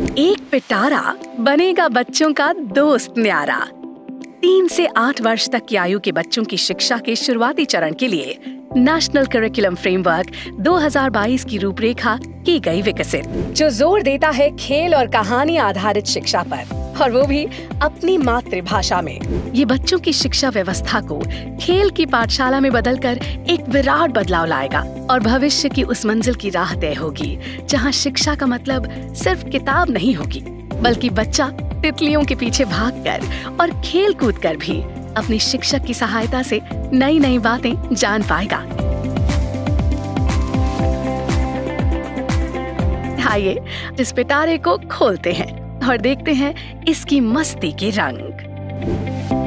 एक पिटारा बनेगा बच्चों का दोस्त न्यारा। तीन से आठ वर्ष तक की आयु के बच्चों की शिक्षा के शुरुआती चरण के लिए नेशनल करिकुलम फ्रेमवर्क 2022 की रूपरेखा की गई विकसित, जो ज़ोर देता है खेल और कहानी आधारित शिक्षा पर। और वो भी अपनी मातृभाषा में। ये बच्चों की शिक्षा व्यवस्था को खेल की पाठशाला में बदलकर एक विराट बदलाव लाएगा और भविष्य की उस मंजिल की राह तय होगी, जहाँ शिक्षा का मतलब सिर्फ़ किताब नहीं होगी, बल्कि बच्चा तितलियों के पीछे भागकर और खेल कूद कर भी अपनी शिक्षक की सहायता से नई नई बातें जान पाएगा। आइए, इस पिटारे को खोलते हैं। और देखते हैं इसकी मस्ती के रंग।